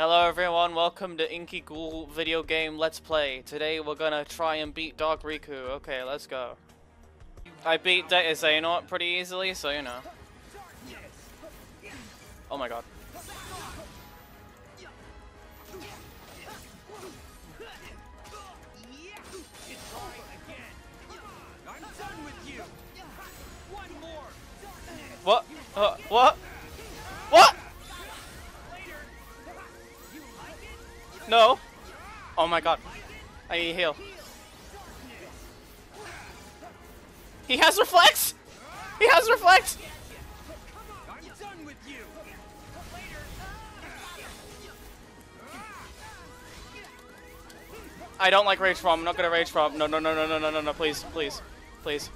Hello everyone, welcome to Inky Ghoul video game Let's Play. Today we're gonna try and beat Dark Riku. Okay, let's go. I beat De Xehanort pretty easily, so you know. Oh my god. What? Uh, what? What? No. Oh my god. I need heal. He has reflex! He has reflex! I don't like rage Form. I'm not gonna rage Form. No, no, no, no, no, no, no, no, please, please, please.